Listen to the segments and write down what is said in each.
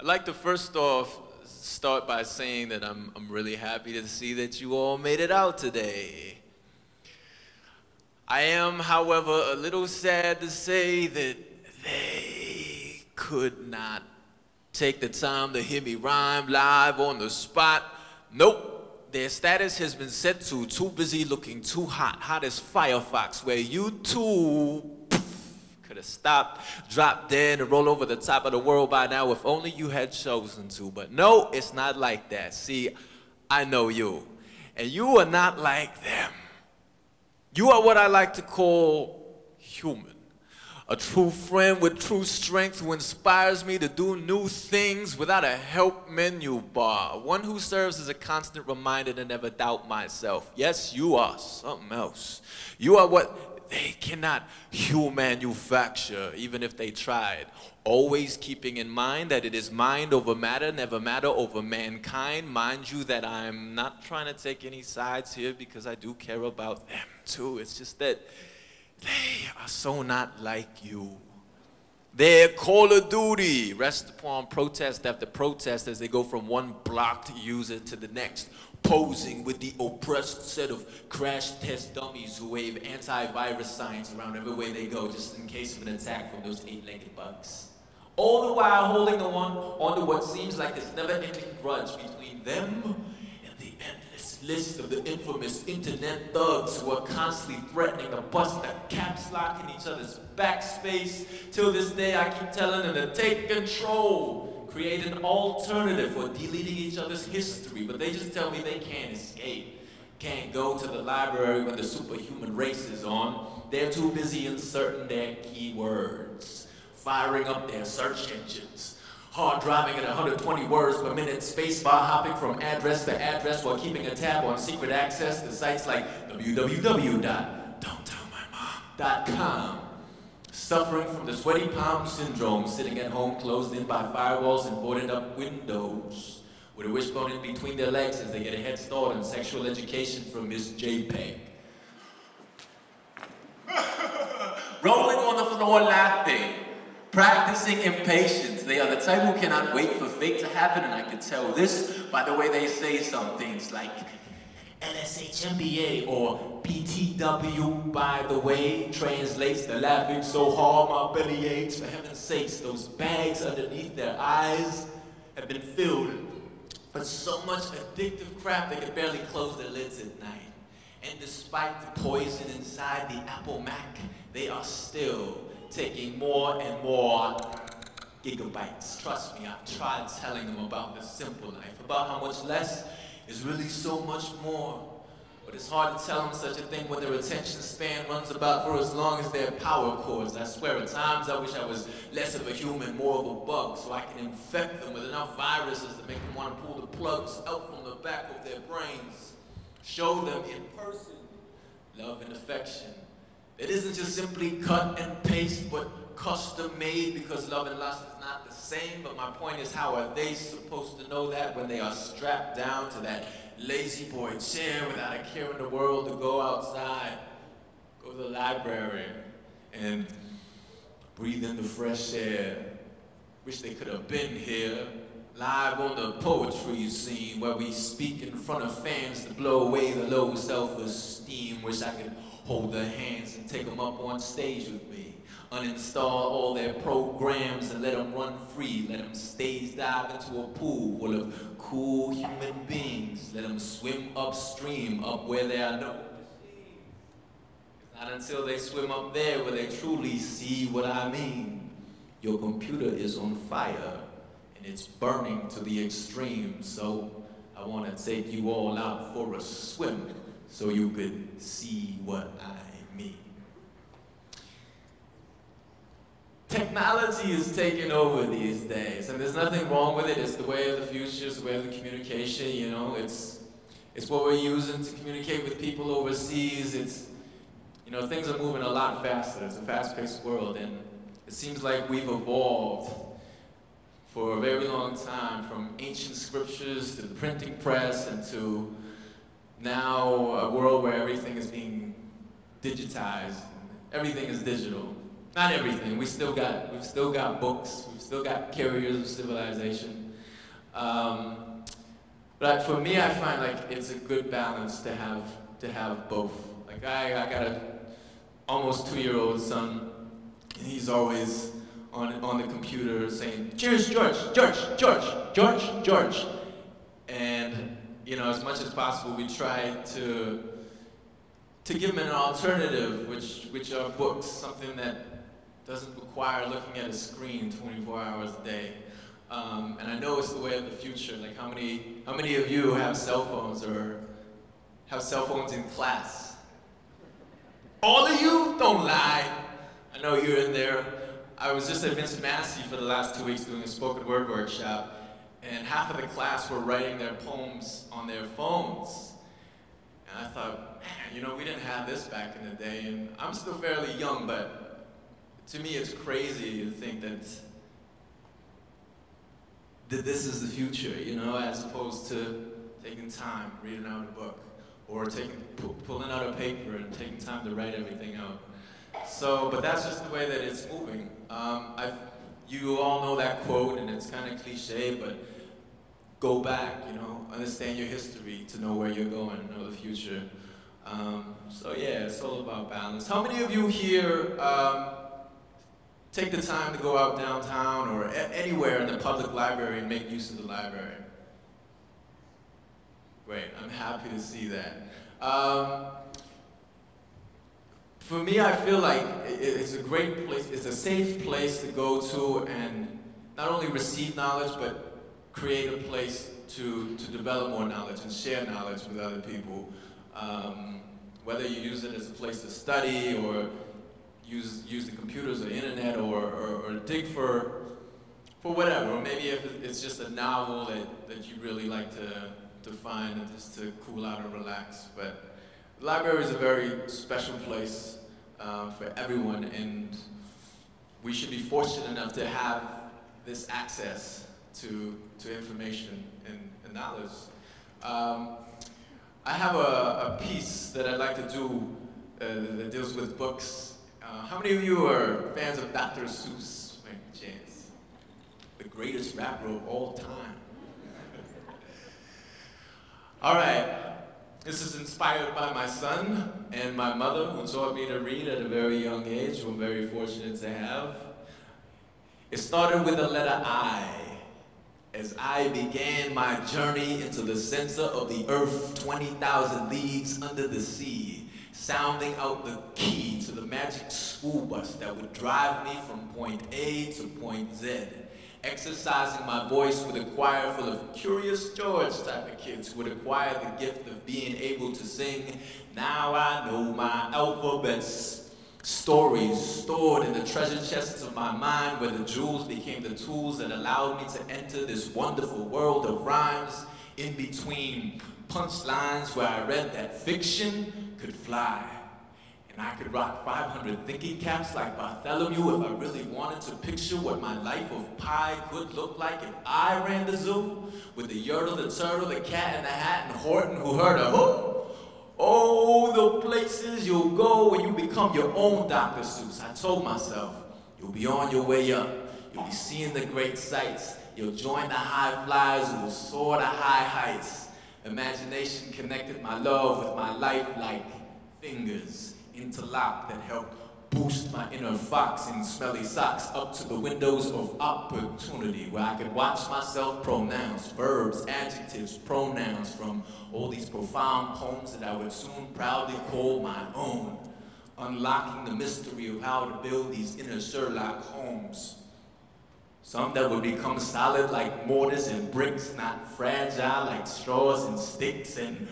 I'd like to first off start by saying that I'm, I'm really happy to see that you all made it out today. I am, however, a little sad to say that they could not take the time to hear me rhyme live on the spot. Nope. Their status has been set to too busy looking too hot, hot as Firefox, where you too could have stopped, dropped dead, and roll over the top of the world by now if only you had chosen to. But no, it's not like that. See, I know you, and you are not like them. You are what I like to call human. A true friend with true strength who inspires me to do new things without a help menu bar. One who serves as a constant reminder to never doubt myself. Yes, you are something else. You are what they cannot human manufacture, even if they tried. Always keeping in mind that it is mind over matter, never matter over mankind. Mind you that I'm not trying to take any sides here because I do care about them too. It's just that they are so not like you. Their Call of Duty rests upon protest after protest as they go from one blocked user to the next posing with the oppressed set of crash test dummies who wave antivirus signs around everywhere they go just in case of an attack from those eight-legged bugs. All the while holding on onto what seems like this never-ending grudge between them and the endless list of the infamous internet thugs who are constantly threatening to bust the caps lock in each other's backspace. Till this day, I keep telling them to take control create an alternative for deleting each other's history, but they just tell me they can't escape. Can't go to the library when the superhuman race is on. They're too busy inserting their keywords, firing up their search engines, hard driving at 120 words per minute, space spacebar hopping from address to address while keeping a tab on secret access to sites like www.don'ttellmymom.com suffering from the sweaty palm syndrome, sitting at home closed in by firewalls and boarded up windows, with a wishbone in between their legs as they get a head start on sexual education from Miss JPEG. Rolling on the floor laughing, practicing impatience. They are the type who cannot wait for fate to happen, and I can tell this by the way they say some things like, LSHMBA or BTW, by the way, translates the laughing so hard my belly aches. For heaven's sakes, those bags underneath their eyes have been filled with so much addictive crap they can barely close their lids at night. And despite the poison inside the Apple Mac, they are still taking more and more gigabytes. Trust me, I've tried telling them about the simple life, about how much less is really so much more. But it's hard to tell them such a thing when their attention span runs about for as long as their power cords. I swear, at times I wish I was less of a human, more of a bug, so I can infect them with enough viruses to make them want to pull the plugs out from the back of their brains. Show them in person love and affection. It isn't just simply cut and paste, but custom made because love and lust is not the same. But my point is, how are they supposed to know that when they are strapped down to that La-Z-Boy chair without a care in the world to go outside, go to the library, and breathe in the fresh air? Wish they could have been here live on the poetry scene where we speak in front of fans to blow away the low self-esteem. Wish I could hold their hands and take them up on stage with me uninstall all their programs and let them run free. Let them stage dive into a pool full of cool human beings. Let them swim upstream, up where there are no machines. not until they swim up there will they truly see what I mean. Your computer is on fire and it's burning to the extreme. So I want to take you all out for a swim so you could see what I mean. Technology is taking over these days, and there's nothing wrong with it. It's the way of the future, it's the way of the communication, you know. It's, it's what we're using to communicate with people overseas. It's, you know, things are moving a lot faster. It's a fast-paced world, and it seems like we've evolved for a very long time, from ancient scriptures to the printing press and to now a world where everything is being digitized. Everything is digital. Not everything. We still got, we've still got books. We've still got carriers of civilization. Um, but for me, I find like it's a good balance to have to have both. Like I, I got a almost two-year-old son, and he's always on on the computer saying, "Cheers, George, George, George, George, George," and you know, as much as possible, we try to to give him an alternative, which which are books, something that doesn't require looking at a screen 24 hours a day. Um, and I know it's the way of the future. Like how many, how many of you have cell phones or have cell phones in class? All of you? Don't lie. I know you're in there. I was just at Vincent Massey for the last two weeks doing a spoken word workshop, and half of the class were writing their poems on their phones. And I thought, man, you know, we didn't have this back in the day, and I'm still fairly young, but to me it's crazy to think that that this is the future, you know, as opposed to taking time, reading out a book, or taking, pulling out a paper and taking time to write everything out. So, but that's just the way that it's moving. Um, you all know that quote, and it's kind of cliche, but go back, you know, understand your history to know where you're going, know the future. Um, so yeah, it's all about balance. How many of you here um, take the time to go out downtown or anywhere in the public library and make use of the library. Great, I'm happy to see that. Um, for me, I feel like it's a great place, it's a safe place to go to and not only receive knowledge, but create a place to, to develop more knowledge and share knowledge with other people. Um, whether you use it as a place to study or use use the computers or the internet or, or, or dig for for whatever. Or maybe if it's just a novel that, that you really like to, to find and just to cool out and relax. But the library is a very special place um, for everyone and we should be fortunate enough to have this access to, to information and, and knowledge. Um, I have a, a, piece that I'd like to do uh, that deals with books uh, how many of you are fans of Dr. Seuss by chance? The greatest rapper of all time. all right. This is inspired by my son and my mother, who taught me to read at a very young age, who I'm very fortunate to have. It started with the letter I, as I began my journey into the center of the earth, 20,000 leagues under the sea sounding out the key to the magic school bus that would drive me from point A to point Z, exercising my voice with a choir full of curious George type of kids who would acquire the gift of being able to sing, Now I know my alphabets. Stories stored in the treasure chests of my mind where the jewels became the tools that allowed me to enter this wonderful world of rhymes in between punchlines where I read that fiction could fly. And I could rock 500 thinking caps like Bartholomew if I really wanted to picture what my life of pie could look like if I ran the zoo with the Yertle, the turtle, the cat in the hat, and Horton who heard a who. Oh, the places you'll go when you become your own Dr. Seuss. I told myself, you'll be on your way up. You'll be seeing the great sights. You'll join the high flyers who will soar to high heights. Imagination connected my love with my life-like fingers interlocked that helped boost my inner fox in smelly socks up to the windows of opportunity where I could watch myself pronounce verbs, adjectives, pronouns from all these profound poems that I would soon proudly call my own, unlocking the mystery of how to build these inner Sherlock Holmes some that would become solid like mortars and bricks, not fragile like straws and sticks. And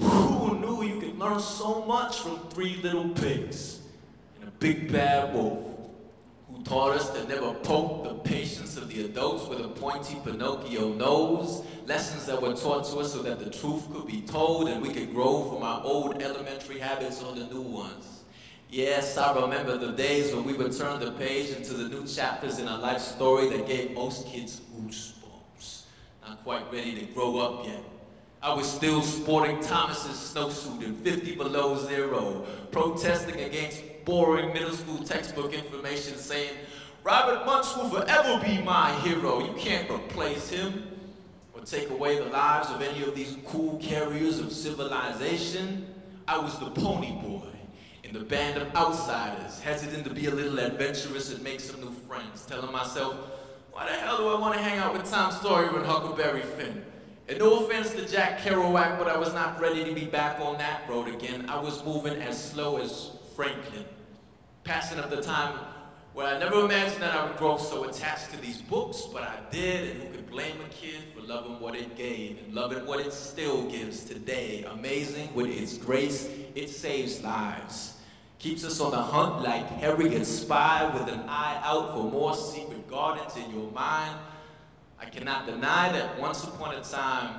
who knew you could learn so much from three little pigs and a big bad wolf who taught us to never poke the patience of the adults with a pointy Pinocchio nose, lessons that were taught to us so that the truth could be told and we could grow from our old elementary habits on the new ones. Yes, I remember the days when we would turn the page into the new chapters in our life story that gave most kids goosebumps. Not quite ready to grow up yet. I was still sporting Thomas's snowsuit in 50 below zero, protesting against boring middle school textbook information saying, Robert Munsch will forever be my hero. You can't replace him or take away the lives of any of these cool carriers of civilization. I was the pony boy in the band of outsiders, hesitant to be a little adventurous and make some new friends, telling myself, why the hell do I want to hang out with Tom Sawyer and Huckleberry Finn? And no offense to Jack Kerouac, but I was not ready to be back on that road again. I was moving as slow as Franklin, passing up the time where I never imagined that I would grow so attached to these books, but I did, and who could blame a kid for loving what it gave and loving what it still gives today? Amazing with its grace, it saves lives. Keeps us on the hunt like Harriet Spy with an eye out for more secret gardens in your mind. I cannot deny that once upon a time,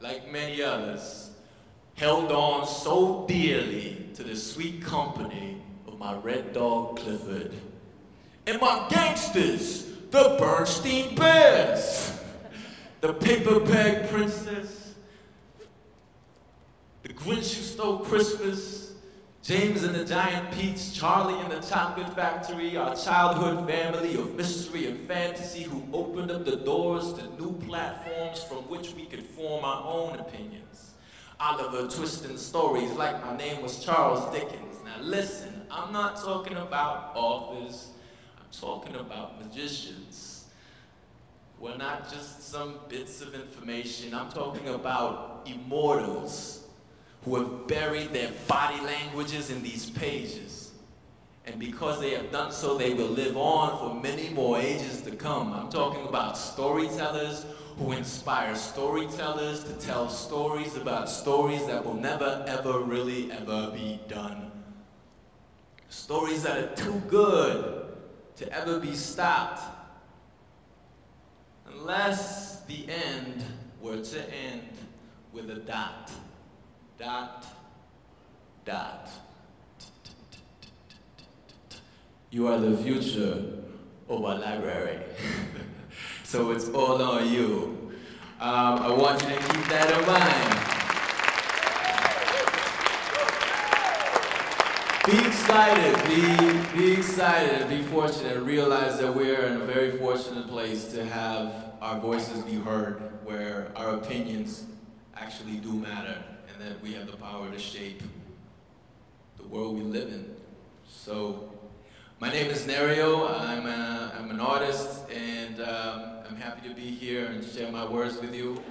like many others, held on so dearly to the sweet company of my red dog Clifford and my gangsters, the Bernstein Bears, the paper bag princess, the Grinch who stole Christmas, James and the Giant Peach, Charlie and the Chocolate Factory, our childhood family of mystery and fantasy who opened up the doors to new platforms from which we could form our own opinions. Oliver twisting stories like my name was Charles Dickens. Now listen, I'm not talking about authors, I'm talking about magicians. We're not just some bits of information, I'm talking about immortals who have buried their body languages in these pages. And because they have done so, they will live on for many more ages to come. I'm talking about storytellers who inspire storytellers to tell stories about stories that will never, ever, really, ever be done. Stories that are too good to ever be stopped. Unless the end were to end with a dot dot, dot. You are the future of our library. so it's all on you. Um, I want you to keep that in mind. Be excited, be, be excited, be fortunate, realize that we're in a very fortunate place to have our voices be heard, where our opinions actually do matter and that we have the power to shape the world we live in. So, my name is Nereo. I'm, a, I'm an artist, and um, I'm happy to be here and share my words with you.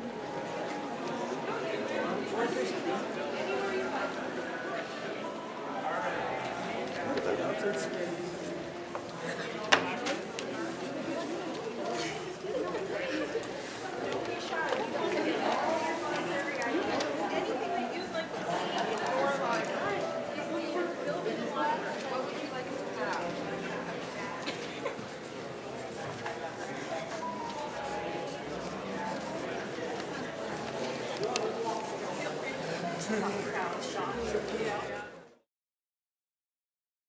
Shot. Yeah.